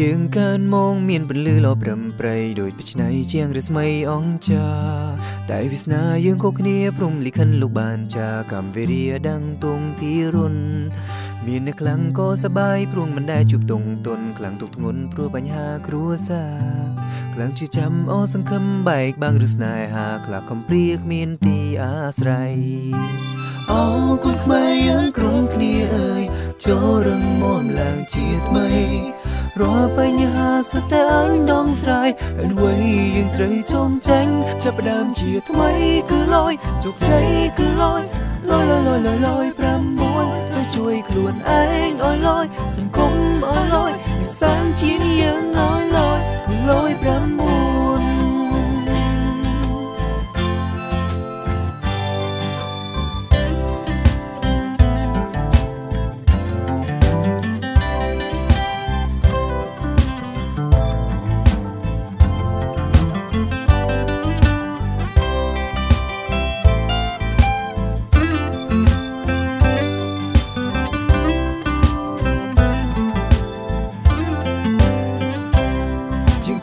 យើងកើនមកមានពន្លឺលោប្រំប្រៃដូចពីឆ្នៃជាងរស្មីអង្ចាតែវាសនាយើងខុសគ្នាព្រមលិខិនលោកបានចាកម្មវិរិយដឹងទងទីរុនមានអ្នកខ្លាំងក៏សបាយព្រោះមិនដែលជួបទងទុនខ្លាំងទុកធ្ងន់ព្រោះបញ្ហាគ្រួសារខ្លាំងជាចាំអសង្ឃឹមបែកបាំងឬស្នេហាខ្លាចកំព្រាគ្មានទីអាស្រ័យអោគុណខ្មែរយើងក្រុមគ្នាអើយចូលរឹងមាំឡើងជាថ្មី រាល់បញ្ហាសុទ្ធតែអញដងស្រ័យហើយវ័យយើងត្រូវចងចាញ់ចាប់ផ្ដើមជាថ្មីគឺលយជោគជ័យគឺលយលយលយលយលយលយ9ទៅជួយខ្លួនឯងអើយលយសង្គមអើយលយសាងជា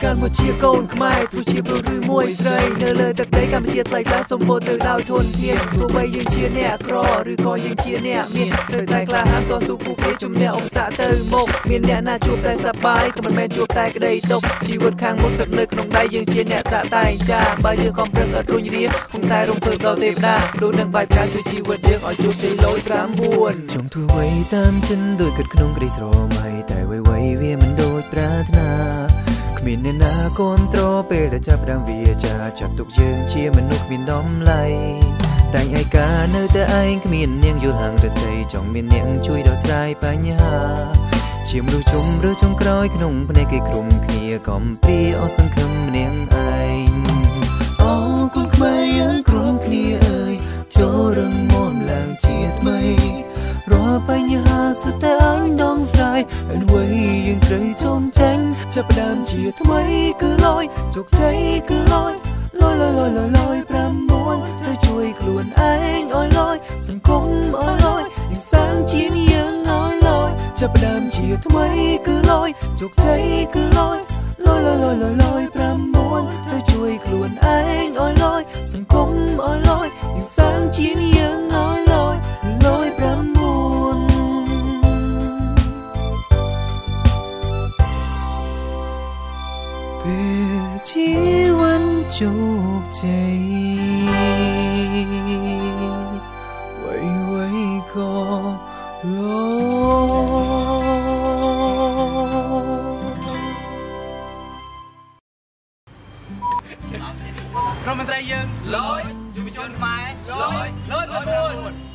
កាន់មកជាកូនខ្មែរទោះជាប្រុសឬមួយស្រីនៅលើទឹកដីកម្ពុជាថ្លៃថ្លាសម្បូរទៅដោយធនធានទោះបីយើងជាអ្នកក្រឬក៏យើងជាអ្នកមានត្រូវតែក្លាហានតស៊ូពួកគេជំនះឧបសគ្គទៅមុខមានអ្នកណាជួបតែសប្បាយក៏មិនមែនជួបតែក្តីទុកជីវិតខាងមុខស្ថិតនៅក្នុងដៃយើងជាអ្នកតាក់តែងចាបើយើងខំប្រឹងអត់រុញរាគង់តែរំភើបដល់ទេវតាដូចនឹងបាយផ្កាជួយជីវិតយើងឲ្យជោគជ័យលោយ9ចង់ធ្វើអ្វីតាមចិនដូចគិតក្នុងក្តីស្រមៃតែអ្វីៗវាមិនដូចប្រាថ្នា គ្មានអ្នកណាគ្រប់ត្រពេលដែលចាប់ដើមវាចាចាត់ទុកយើងជាមនុស្សគ្មានតម្លៃតែឯកានៅតែឯងគ្មាននាងយល់ហាងរតីចង់មាននាងជួយដោះស្រាយបញ្ហា ជាមនុស្សជុំឬចុងក្រោយក្នុងភ្នែកគេក្រុមគ្នាកំព្រាអស់សង្ឃឹមនាងឯងអូគុំខ្មែរយើងក្រុមគ្នាអើយចូលរឹងមាំឡើងជាថ្មីរាល់បញ្ហាសុទ្ធតែអញដងស្រ័យហើយវ័យយើងត្រូវចង ចាញ់ចាប់ផ្ដើមជាថ្មីគឺលយជោគជ័យគឺលយលយលយលយលយលយ9ត្រូវជួយខ្លួនឯងអើយលយសង្គមអើយលយយើងសាងជាយើងអើយលយចាប់ផ្ដើមជាថ្មីគឺលយជោគជ័យគឺលយលយលយលយលយលយ9ត្រូវជួយខ្លួនឯងអើយលយសង្គមអើយលយយើងសាងជា ជោគជ័យវ័យវ័យក៏លោក្រុមមន្ត្រីយើងលយយុវជនខ្មែរលយលយ9